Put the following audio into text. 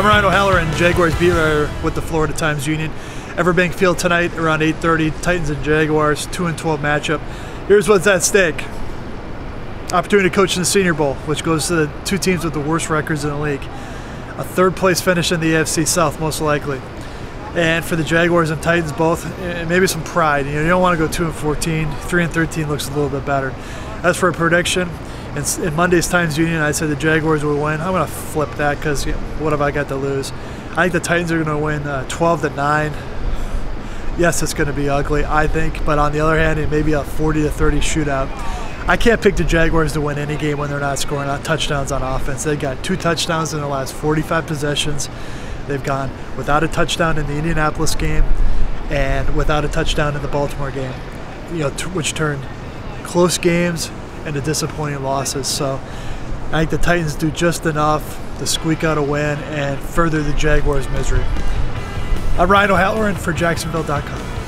I'm Ryan O'Halloran, Jaguars beat writer with the Florida Times Union. Everbank Field tonight around 8:30. Titans and Jaguars, two and 12 matchup. Here's what's at stake: opportunity to coach in the Senior Bowl, which goes to the two teams with the worst records in the league. A third place finish in the AFC South, most likely. And for the Jaguars and Titans both, eh, maybe some pride. You know, you don't want to go two and 14. Three and 13 looks a little bit better. As for a prediction, in, in Monday's Times Union, I said the Jaguars would win. I'm going to flip that because you know, what have I got to lose? I think the Titans are going to win uh, 12 to 9. Yes, it's going to be ugly, I think, but on the other hand, it may be a 40 to 30 shootout. I can't pick the Jaguars to win any game when they're not scoring on touchdowns on offense. They got two touchdowns in the last 45 possessions. They've gone without a touchdown in the Indianapolis game and without a touchdown in the Baltimore game, you know, which turned close games and the disappointing losses. So I think the Titans do just enough to squeak out a win and further the Jaguars' misery. I'm Ryan O'Halloran for Jacksonville.com.